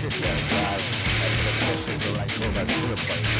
Sit there, guys, and the best is the right move at the place.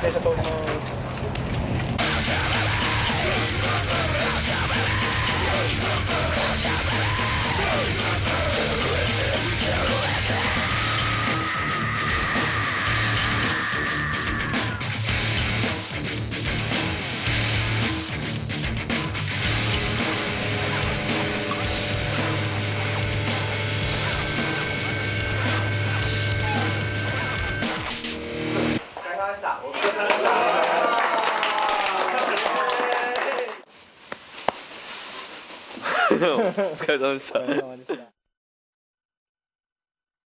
Beijo a todo mundo. お疲れ様でした。